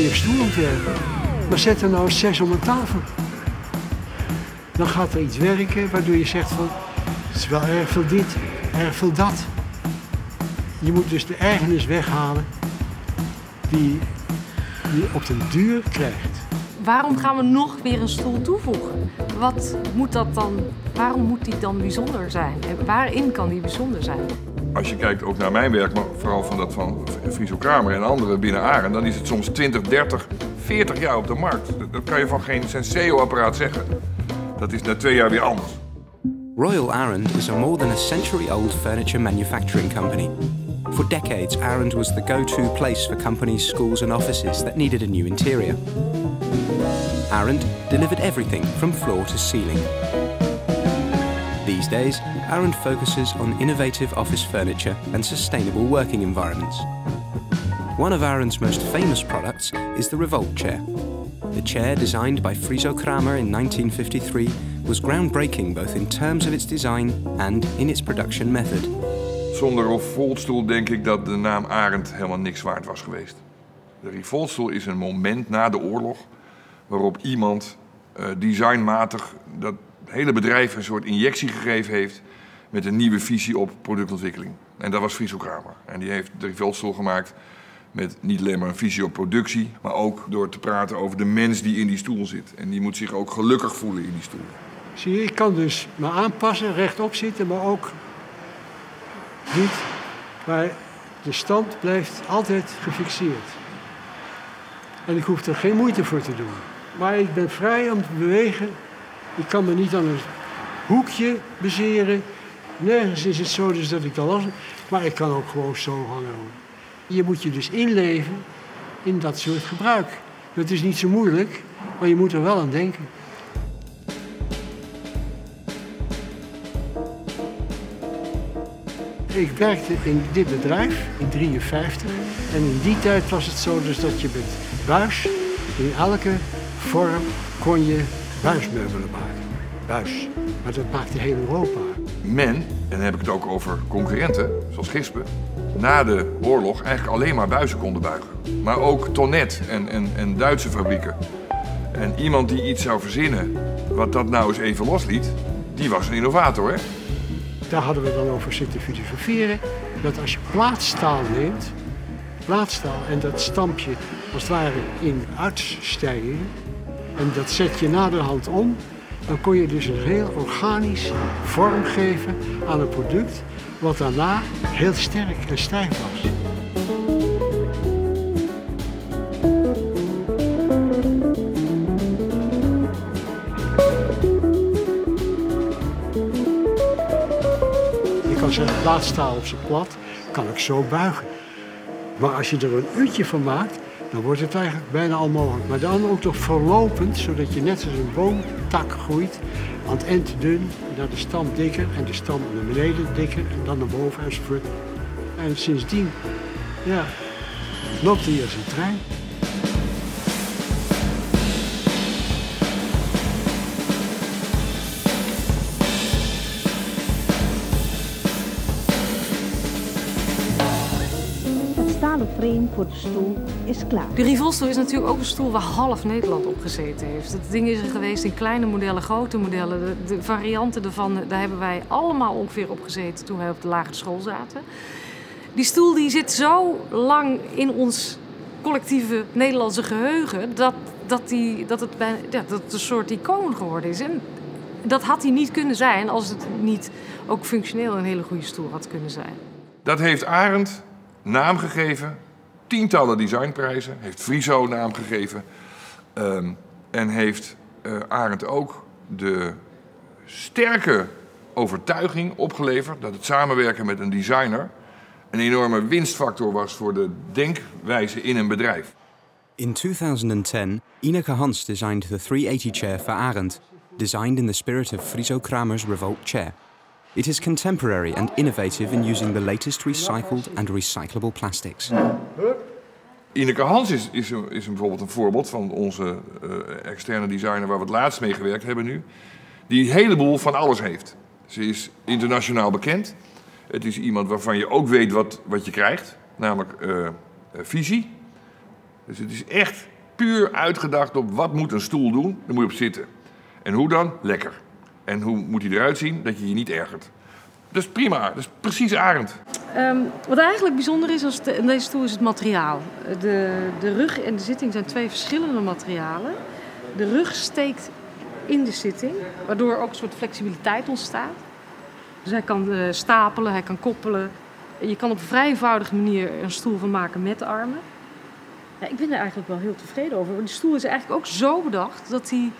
Je stoel ontwerpen. Maar zet er nou zes om een tafel. Dan gaat er iets werken waardoor je zegt van... Het is wel erg veel dit, erg veel dat. Je moet dus de ergernis weghalen die je op den duur krijgt. Waarom gaan we nog weer een stoel toevoegen? Wat moet dat dan, waarom moet die dan bijzonder zijn? En waarin kan die bijzonder zijn? Als je kijkt ook naar mijn werk, maar vooral van dat van Friso Kramer en anderen binnen Aren, dan is het soms 20, 30, 40 jaar op de markt. Dat, kan je van geen Senseo-apparaat zeggen. Dat is na twee jaar weer anders. Royal Arend is a more than a century old furniture manufacturing company. For decades, Arend was the go to place for companies, schools, and offices that needed a new interior. Arend delivered everything from floor to ceiling. These days, Arend focuses on innovative office furniture and sustainable working environments. One of Arend's most famous products is the Revolt chair. The chair, designed by Friso Kramer in 1953, was groundbreaking both in terms of its design and in its production method. Zonder Revoltstoel denk ik dat de naam Arend helemaal niks waard was geweest. De Revoltstoel is een moment na de oorlog waarop iemand eh, designmatig dat hele bedrijf een soort injectie gegeven heeft met een nieuwe visie op productontwikkeling. En dat was Friso Kramer. En die heeft de Revoltstoel gemaakt met niet alleen maar een visie op productie, maar ook door te praten over de mens die in die stoel zit. En die moet zich ook gelukkig voelen in die stoel. Zie je, ik kan dus me aanpassen, rechtop zitten, maar ook niet. Maar de stand blijft altijd gefixeerd. En ik hoef er geen moeite voor te doen. Maar ik ben vrij om te bewegen. Ik kan me niet aan een hoekje bezeren. Nergens is het zo dus dat ik dan los. Maar ik kan ook gewoon zo hangen. Je moet je dus inleven in dat soort gebruik. Dat is niet zo moeilijk, maar je moet er wel aan denken. Ik werkte in dit bedrijf in 53 en in die tijd was het zo dus dat je met buis in elke vorm kon je buismeubelen maken. Buis. Maar dat maakte heel Europa. Men, en dan heb ik het ook over concurrenten, zoals Gispen, na de oorlog eigenlijk alleen maar buizen konden buigen. Maar ook Tonnet en, en, en Duitse fabrieken. En iemand die iets zou verzinnen wat dat nou eens even losliet, die was een innovator, hè? Daar hadden we dan over zitten filosoferen. Dat als je plaatstaal neemt, plaatstaal en dat stamp je als het ware in uitstijgen. En dat zet je naderhand om. Dan kon je dus een heel organisch vorm geven aan een product. Wat daarna heel sterk en stijf was. Je kan zeggen, plaatstaal op zijn plat, kan ik zo buigen. Maar als je er een uurtje van maakt, dan wordt het eigenlijk bijna al mogelijk. Maar dan ook nog verlopend, zodat je net als een boomtak groeit. Aan het eind dun, naar de stam dikker en de stam naar beneden dikker en dan naar boven enzovoort. En sindsdien, ja, loopt hij als een trein. Voor de stoel is klaar. De Rivolstoel is natuurlijk ook een stoel waar half Nederland op gezeten heeft. Het ding is er geweest in kleine modellen, grote modellen. De, de varianten ervan, daar hebben wij allemaal ongeveer op gezeten toen wij op de lagere school zaten. Die stoel die zit zo lang in ons collectieve Nederlandse geheugen... dat, dat, die, dat, het, ja, dat het een soort icoon geworden is. En dat had hij niet kunnen zijn als het niet ook functioneel een hele goede stoel had kunnen zijn. Dat heeft Arend naam gegeven, tientallen designprijzen, heeft Friso naam gegeven. ehm, en heeft eh Arend ook de sterke overtuiging opgeleverd dat het samenwerken met een designer een enorme winstfactor was voor de denkwijze in een bedrijf. In 2010, Ineke Hans designed the 380 chair for Arendt, designed in the spirit of Friso Kramer's Revolt chair. It is contemporary and innovative in using the latest recycled and recyclable plastics. Ineke Hans is, is, een- is bijvoorbeeld een voorbeeld van onze eh, externe designer waar we het laatst mee gewerkt hebben nu. Die een heleboel van alles heeft. Ze is internationaal bekend. Het is iemand waarvan je ook weet wat, wat je krijgt, namelijk eh, eh, visie. Dus het is echt puur uitgedacht op wat moet een stoel doen, daar moet je op zitten. En hoe dan? Lekker. En hoe moet hij eruit zien dat je je niet ergert. Dat is prima, dat is precies Arend. Ehm, wat eigenlijk bijzonder is als de, deze stoel is het materiaal. De, de rug en de zitting zijn twee verschillende materialen. De rug steekt in de zitting, waardoor ook een soort flexibiliteit ontstaat. Dus hij kan eh, stapelen, hij kan koppelen. Je kan op een vrij eenvoudige manier een stoel van maken met armen. Ja, ik ben er eigenlijk wel heel tevreden over. Want die stoel is eigenlijk ook zo bedacht dat die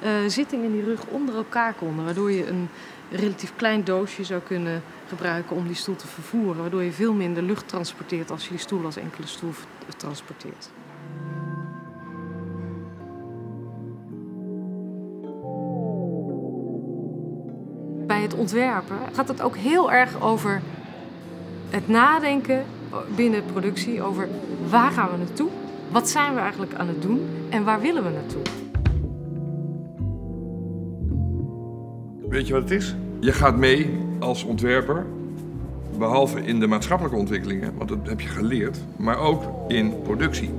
eh, zitting en die rug onder elkaar konden. Waardoor je een relatief klein doosje zou kunnen gebruiken om die stoel te vervoeren. Waardoor je veel minder lucht transporteert als je die stoel als enkele stoel transporteert. Bij het ontwerpen gaat het ook heel erg over het nadenken binnen productie over waar gaan we naartoe, wat zijn we eigenlijk aan het doen en waar willen we naartoe. Weet je wat het is? Je gaat mee als ontwerper, behalve in de maatschappelijke ontwikkelingen, want dat heb je geleerd, maar ook in productie.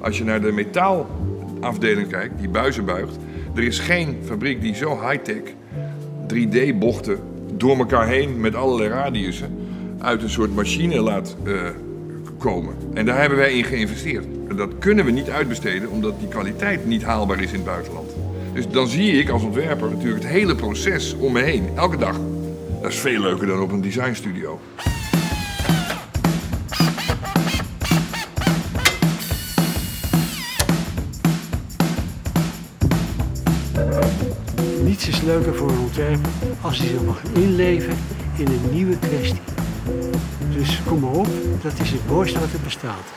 Als je naar de metaalafdeling kijkt, die buizen buigt, er is geen fabriek die zo high-tech 3D-bochten door elkaar heen met allerlei radiussen uit een soort machine laat eh, komen. En daar hebben wij in geïnvesteerd. En dat kunnen we niet uitbesteden omdat die kwaliteit niet haalbaar is in het buitenland. Dus dan zie ik als ontwerper natuurlijk het hele proces om me heen, elke dag. Dat is veel leuker dan op een designstudio. Niets is leuker voor een ontwerper als hij zich mag inleven in een nieuwe kwestie. Dus kom maar op, dat is het mooiste wat er bestaat.